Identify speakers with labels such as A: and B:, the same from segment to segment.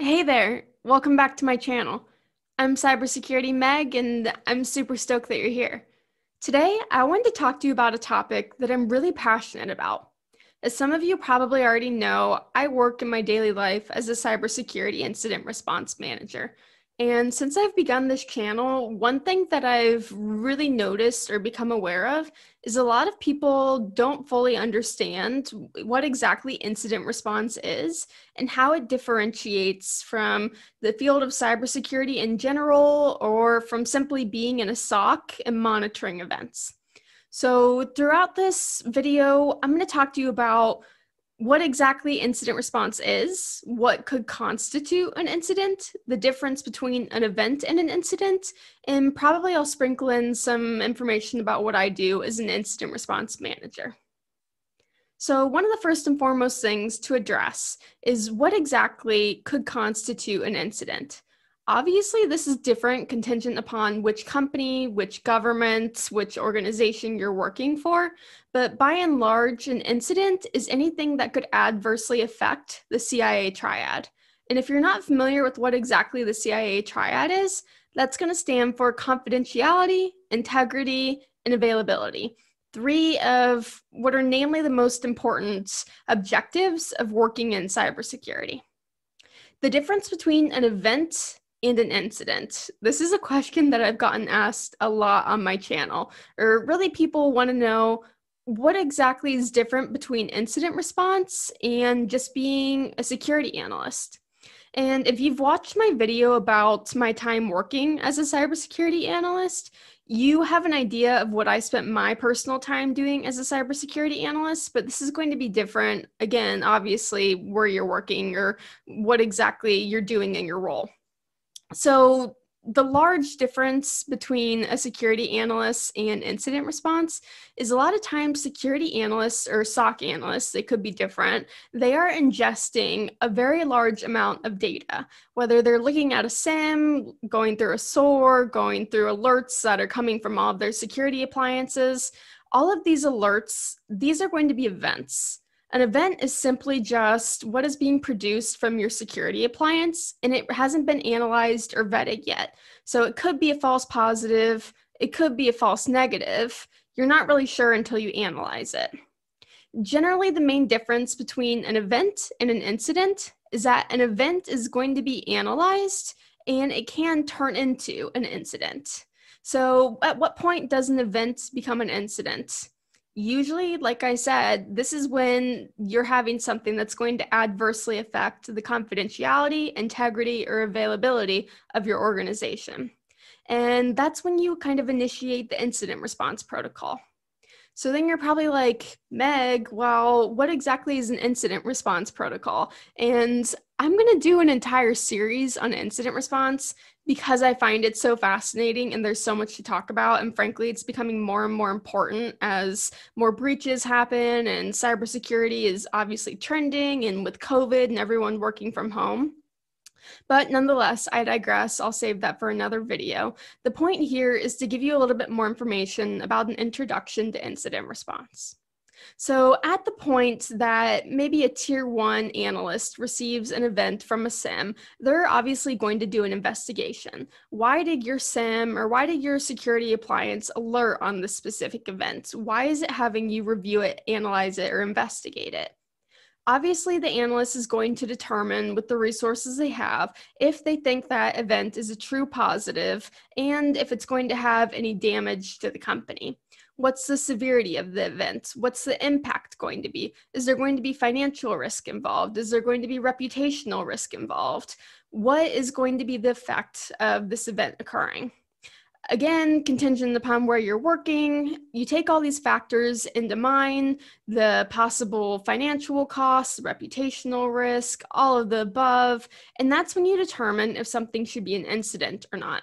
A: Hey there, welcome back to my channel. I'm Cybersecurity Meg, and I'm super stoked that you're here. Today, I wanted to talk to you about a topic that I'm really passionate about. As some of you probably already know, I work in my daily life as a cybersecurity incident response manager. And since I've begun this channel, one thing that I've really noticed or become aware of is a lot of people don't fully understand what exactly incident response is and how it differentiates from the field of cybersecurity in general or from simply being in a SOC and monitoring events. So, throughout this video, I'm going to talk to you about what exactly incident response is, what could constitute an incident, the difference between an event and an incident, and probably I'll sprinkle in some information about what I do as an incident response manager. So, one of the first and foremost things to address is what exactly could constitute an incident. Obviously, this is different contingent upon which company, which government, which organization you're working for, but by and large, an incident is anything that could adversely affect the CIA triad. And if you're not familiar with what exactly the CIA triad is, that's going to stand for confidentiality, integrity, and availability. Three of what are namely the most important objectives of working in cybersecurity. The difference between an event and an incident? This is a question that I've gotten asked a lot on my channel, or really people want to know what exactly is different between incident response and just being a security analyst. And if you've watched my video about my time working as a cybersecurity analyst, you have an idea of what I spent my personal time doing as a cybersecurity analyst, but this is going to be different, again, obviously, where you're working or what exactly you're doing in your role. So the large difference between a security analyst and incident response is a lot of times security analysts or SOC analysts, they could be different. They are ingesting a very large amount of data, whether they're looking at a SIEM, going through a SOAR, going through alerts that are coming from all of their security appliances. All of these alerts, these are going to be events. An event is simply just what is being produced from your security appliance, and it hasn't been analyzed or vetted yet. So it could be a false positive, it could be a false negative. You're not really sure until you analyze it. Generally, the main difference between an event and an incident is that an event is going to be analyzed and it can turn into an incident. So, at what point does an event become an incident? Usually like i said this is when you're having something that's going to adversely affect the confidentiality integrity or availability of your organization. And that's when you kind of initiate the incident response protocol so then you're probably like, Meg, well, what exactly is an incident response protocol? And I'm going to do an entire series on incident response because I find it so fascinating and there's so much to talk about. And frankly, it's becoming more and more important as more breaches happen and cybersecurity is obviously trending and with COVID and everyone working from home. But nonetheless, I digress. I'll save that for another video. The point here is to give you a little bit more information about an introduction to incident response. So, at the point that maybe a tier one analyst receives an event from a SIEM, they're obviously going to do an investigation. Why did your SIEM or why did your security appliance alert on this specific event? Why is it having you review it, analyze it, or investigate it? Obviously, the analyst is going to determine with the resources they have if they think that event is a true positive and if it's going to have any damage to the company. What's the severity of the event? What's the impact going to be? Is there going to be financial risk involved? Is there going to be reputational risk involved? What is going to be the effect of this event occurring? Again, contingent upon where you're working, you take all these factors into mind the possible financial costs, reputational risk, all of the above, and that's when you determine if something should be an incident or not.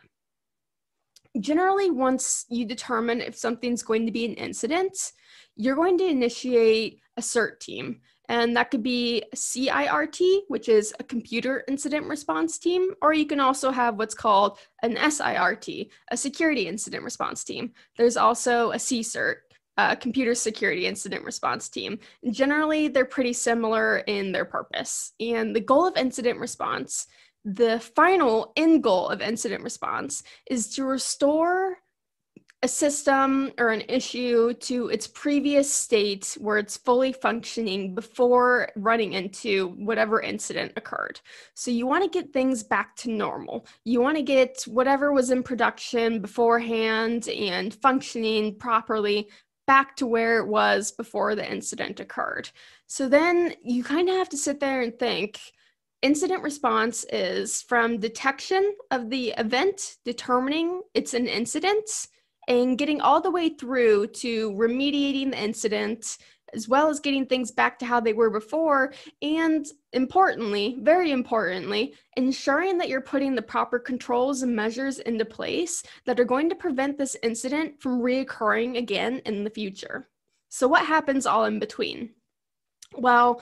A: Generally, once you determine if something's going to be an incident, you're going to initiate a CERT team. And that could be CIRT, which is a computer incident response team, or you can also have what's called an SIRT, a security incident response team. There's also a CSIRT, a computer security incident response team. Generally, they're pretty similar in their purpose. And the goal of incident response the final end goal of incident response is to restore a system or an issue to its previous state where it's fully functioning before running into whatever incident occurred. So you want to get things back to normal. You want to get whatever was in production beforehand and functioning properly back to where it was before the incident occurred. So then you kind of have to sit there and think incident response is from detection of the event, determining it's an incident and getting all the way through to remediating the incident as well as getting things back to how they were before and importantly very importantly ensuring that you're putting the proper controls and measures into place that are going to prevent this incident from reoccurring again in the future. So what happens all in between? Well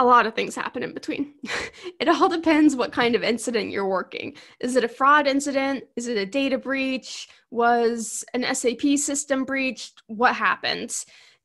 A: a lot of things happen in between. it all depends what kind of incident you're working. Is it a fraud incident? Is it a data breach? Was an SAP system breached? What happened?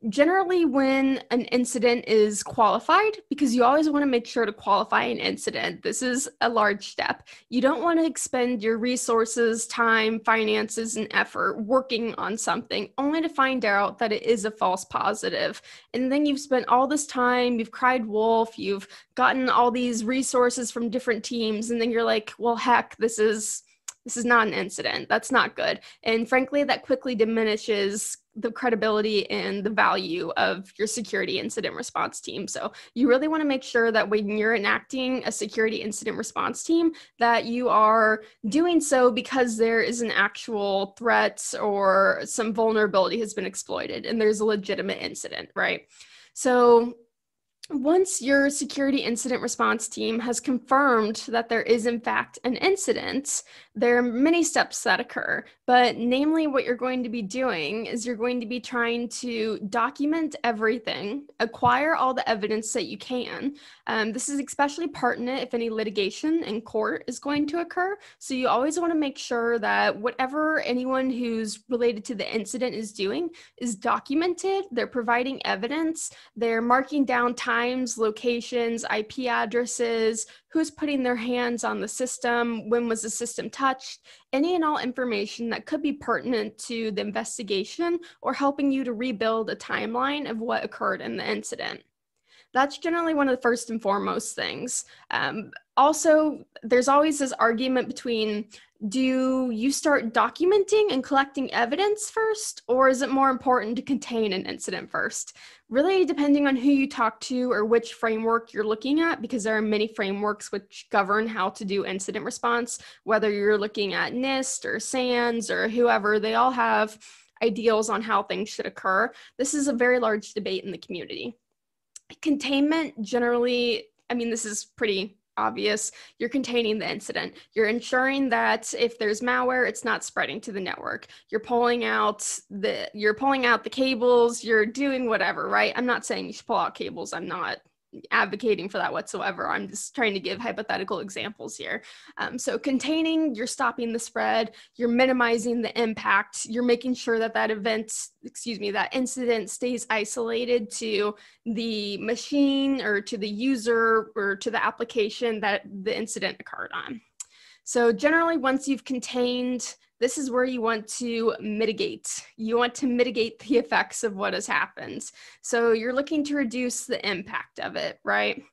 A: Generally when an incident is qualified because you always want to make sure to qualify an incident. This is a large step. You don't want to expend your resources time finances and effort working on something only to find out that it is a false positive. And then you've spent all this time you've cried wolf you've gotten all these resources from different teams and then you're like well heck this is this is not an incident that's not good and frankly that quickly diminishes the credibility and the value of your security incident response team. So you really want to make sure that when you're enacting a security incident response team that you are doing so because there is an actual threat or some vulnerability has been exploited and there's a legitimate incident, right? So once your security incident response team has confirmed that there is, in fact, an incident, there are many steps that occur. But namely, what you're going to be doing is you're going to be trying to document everything, acquire all the evidence that you can. Um, this is especially pertinent if any litigation in court is going to occur. So you always want to make sure that whatever anyone who's related to the incident is doing is documented, they're providing evidence, they're marking down time times, locations, IP addresses, who's putting their hands on the system, when was the system touched, any and all information that could be pertinent to the investigation or helping you to rebuild a timeline of what occurred in the incident. That's generally one of the first and foremost things. Um, also, there's always this argument between do you start documenting and collecting evidence first, or is it more important to contain an incident first? Really, depending on who you talk to or which framework you're looking at, because there are many frameworks which govern how to do incident response, whether you're looking at NIST or SANS or whoever, they all have ideals on how things should occur. This is a very large debate in the community. Containment generally, I mean, this is pretty obvious. You're containing the incident. You're ensuring that if there's malware, it's not spreading to the network. You're pulling out the you're pulling out the cables, you're doing whatever, right? I'm not saying you should pull out cables. I'm not advocating for that whatsoever. I'm just trying to give hypothetical examples here. Um, so containing, you're stopping the spread, you're minimizing the impact, you're making sure that that event, excuse me, that incident stays isolated to the machine or to the user or to the application that the incident occurred on. So generally, once you've contained this is where you want to mitigate. You want to mitigate the effects of what has happened. So you're looking to reduce the impact of it, right?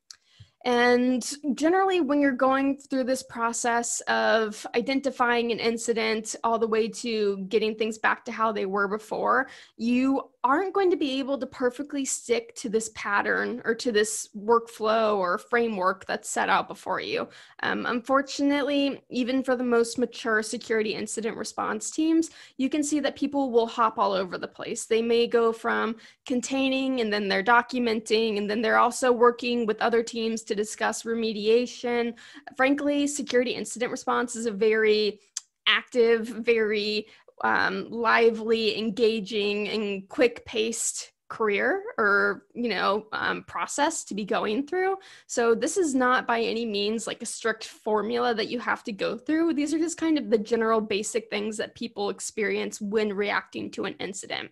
A: And generally, when you're going through this process of identifying an incident all the way to getting things back to how they were before, you aren't going to be able to perfectly stick to this pattern or to this workflow or framework that's set out before you. Um, unfortunately, even for the most mature security incident response teams, you can see that people will hop all over the place. They may go from containing and then they're documenting, and then they're also working with other teams to discuss remediation. Frankly, security incident response is a very active, very um, lively, engaging, and quick paced career or you know um, process to be going through. So this is not by any means like a strict formula that you have to go through. These are just kind of the general basic things that people experience when reacting to an incident.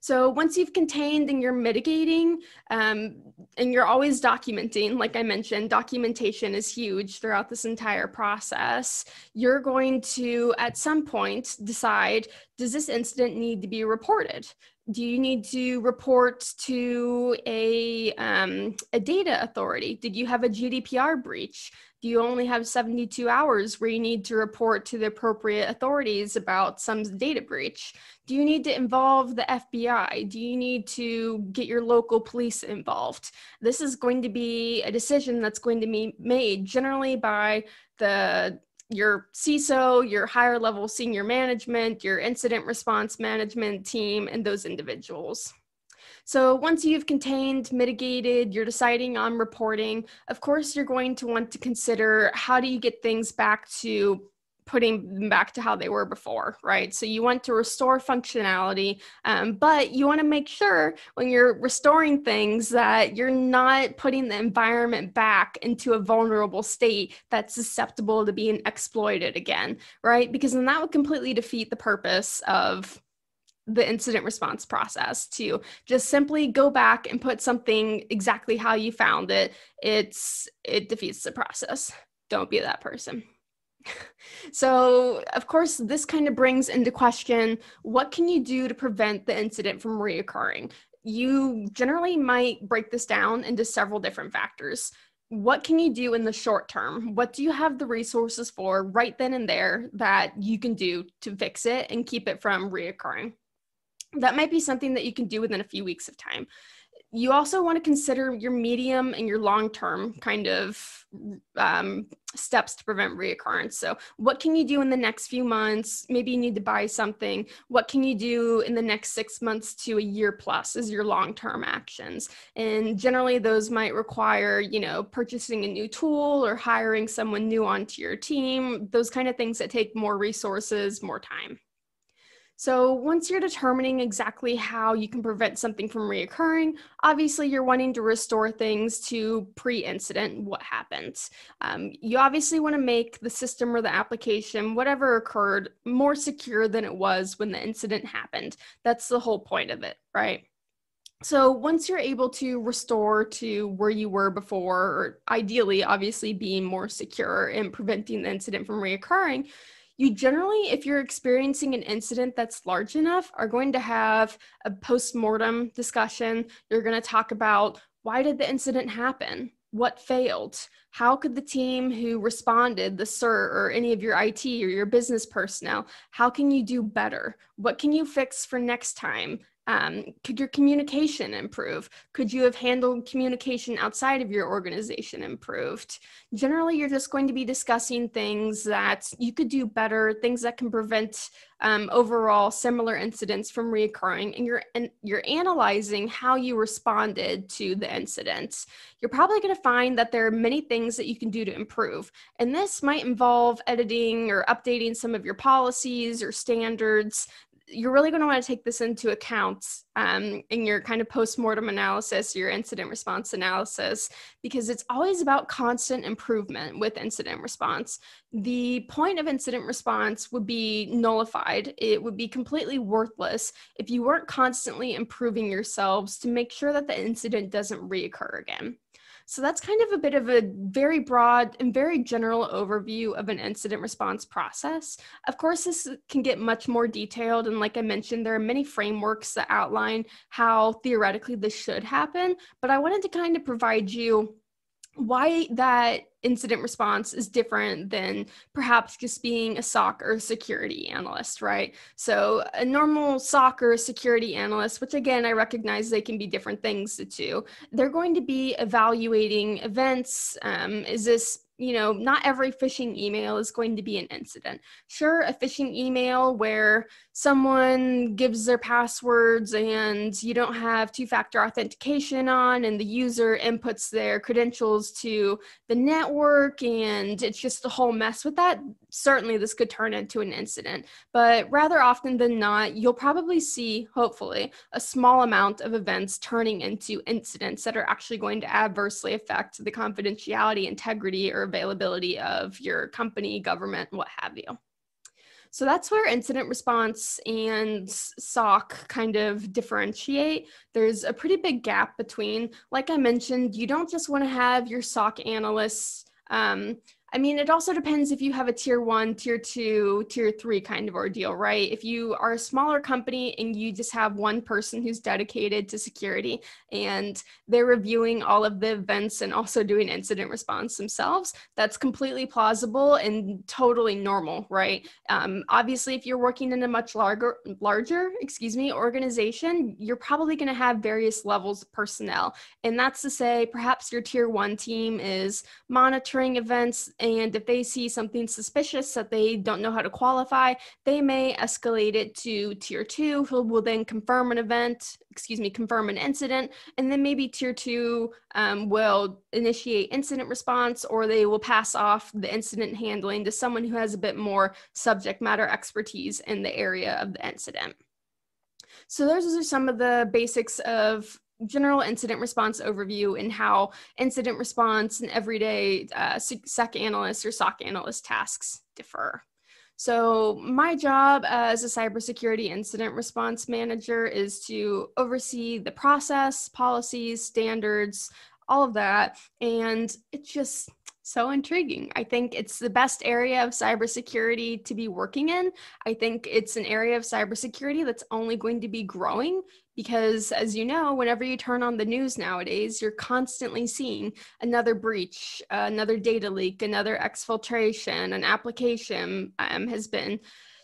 A: So once you've contained and you're mitigating, um, and you're always documenting, like I mentioned, documentation is huge throughout this entire process. You're going to, at some point, decide does this incident need to be reported? do you need to report to a, um, a data authority? Did you have a GDPR breach? Do you only have 72 hours where you need to report to the appropriate authorities about some data breach? Do you need to involve the FBI? Do you need to get your local police involved? This is going to be a decision that's going to be made generally by the your CISO, your higher level senior management, your incident response management team, and those individuals. So once you've contained, mitigated, you're deciding on reporting, of course, you're going to want to consider how do you get things back to putting them back to how they were before, right? So you want to restore functionality, um, but you want to make sure when you're restoring things that you're not putting the environment back into a vulnerable state that's susceptible to being exploited again, right? Because then that would completely defeat the purpose of the incident response process to just simply go back and put something exactly how you found it it's it defeats the process don't be that person so, of course, this kind of brings into question what can you do to prevent the incident from reoccurring? You generally might break this down into several different factors. What can you do in the short term? What do you have the resources for right then and there that you can do to fix it and keep it from reoccurring? That might be something that you can do within a few weeks of time you also want to consider your medium and your long term kind of um, steps to prevent reoccurrence. So, what can you do in the next few months? Maybe you need to buy something. What can you do in the next six months to a year plus is your long term actions? And generally, those might require, you know, purchasing a new tool or hiring someone new onto your team, those kind of things that take more resources, more time. So once you're determining exactly how you can prevent something from reoccurring, obviously you're wanting to restore things to pre-incident what happened. Um, you obviously want to make the system or the application, whatever occurred, more secure than it was when the incident happened. That's the whole point of it, right? So once you're able to restore to where you were before, or ideally, obviously being more secure and preventing the incident from reoccurring, you generally, if you're experiencing an incident that's large enough, are going to have a post-mortem discussion. You're going to talk about why did the incident happen? What failed? How could the team who responded, the SIR or any of your IT or your business personnel, how can you do better? What can you fix for next time? Um, could your communication improve? Could you have handled communication outside of your organization improved? Generally, you're just going to be discussing things that you could do better, things that can prevent um, overall similar incidents from reoccurring, and you're and you're analyzing how you responded to the incidents. You're probably going to find that there are many things that you can do to improve, and this might involve editing or updating some of your policies or standards you're really going to want to take this into account um, in your kind of post-mortem analysis your incident response analysis because it's always about constant improvement with incident response. The point of incident response would be nullified. It would be completely worthless if you weren't constantly improving yourselves to make sure that the incident doesn't reoccur again so that's kind of a bit of a very broad and very general overview of an incident response process. Of course, this can get much more detailed. And like I mentioned, there are many frameworks that outline how theoretically this should happen. But I wanted to kind of provide you why that incident response is different than perhaps just being a SOC or security analyst, right? So a normal SOC or security analyst, which again, I recognize they can be different things too, they're going to be evaluating events. Um, is this you know, not every phishing email is going to be an incident. Sure, a phishing email where someone gives their passwords and you don't have two factor authentication on, and the user inputs their credentials to the network, and it's just a whole mess with that. Certainly, this could turn into an incident. But rather often than not, you'll probably see, hopefully, a small amount of events turning into incidents that are actually going to adversely affect the confidentiality, integrity, or availability of your company, government, what have you. So that's where incident response and SOC kind of differentiate. There's a pretty big gap between, like I mentioned, you don't just want to have your SOC analysts um, I mean, it also depends if you have a tier one, tier two, tier three kind of ordeal, right? If you are a smaller company and you just have one person who's dedicated to security and they're reviewing all of the events and also doing incident response themselves, that's completely plausible and totally normal, right? Um, obviously, if you're working in a much larger, larger, excuse me, organization, you're probably going to have various levels of personnel, and that's to say, perhaps your tier one team is monitoring events and if they see something suspicious that they don't know how to qualify, they may escalate it to tier two, who will then confirm an event, excuse me, confirm an incident. And then maybe tier two um, will initiate incident response or they will pass off the incident handling to someone who has a bit more subject matter expertise in the area of the incident. So those are some of the basics of general incident response overview and how incident response and everyday uh, SEC analyst or SOC analyst tasks differ. So, my job as a cybersecurity incident response manager is to oversee the process, policies, standards, all of that. And it's just so intriguing. I think it's the best area of cybersecurity to be working in. I think it's an area of cybersecurity that's only going to be growing because as you know whenever you turn on the news nowadays you're constantly seeing another breach uh, another data leak another exfiltration an application um, has been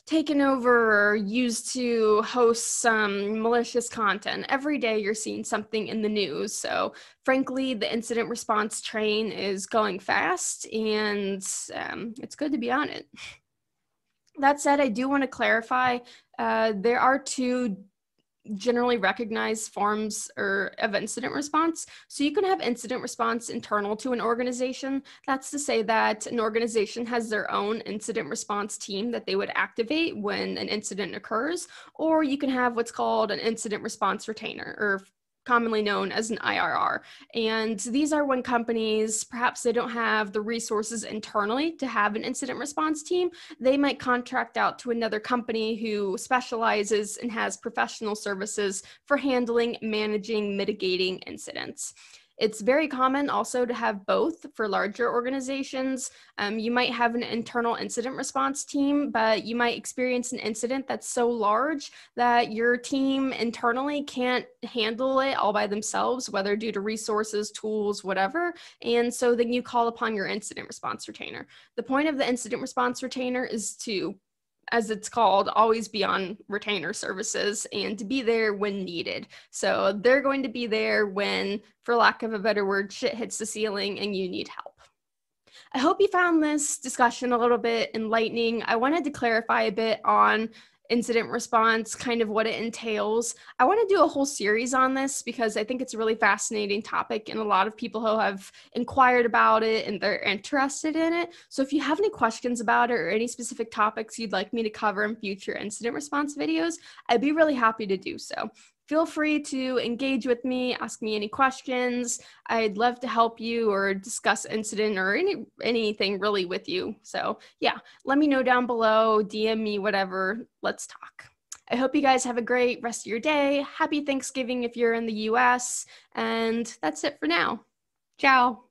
A: taken over or used to host some malicious content. Every day you're seeing something in the news. So frankly the incident response train is going fast and um, it's good to be on it. That said i do want to clarify uh, there are two generally recognized forms or of incident response. So you can have incident response internal to an organization. That's to say that an organization has their own incident response team that they would activate when an incident occurs, or you can have what's called an incident response retainer or commonly known as an IRR. And these are when companies, perhaps they don't have the resources internally to have an incident response team, they might contract out to another company who specializes and has professional services for handling, managing, mitigating incidents. It's very common also to have both for larger organizations. Um, you might have an internal incident response team, but you might experience an incident that's so large that your team internally can't handle it all by themselves, whether due to resources, tools, whatever. And so then you call upon your incident response retainer. The point of the incident response retainer is to as it's called, always be on retainer services and to be there when needed. So they're going to be there when, for lack of a better word, shit hits the ceiling and you need help. I hope you found this discussion a little bit enlightening. I wanted to clarify a bit on incident response, kind of what it entails. I want to do a whole series on this because I think it's a really fascinating topic and a lot of people who have inquired about it and they're interested in it. So if you have any questions about it or any specific topics you'd like me to cover in future incident response videos, I'd be really happy to do so feel free to engage with me ask me any questions. I'd love to help you or discuss incident or any anything really with you. So yeah let me know down below dm me whatever. Let's talk. I hope you guys have a great rest of your day. Happy thanksgiving if you're in the us and that's it for now. Ciao